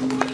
Yeah.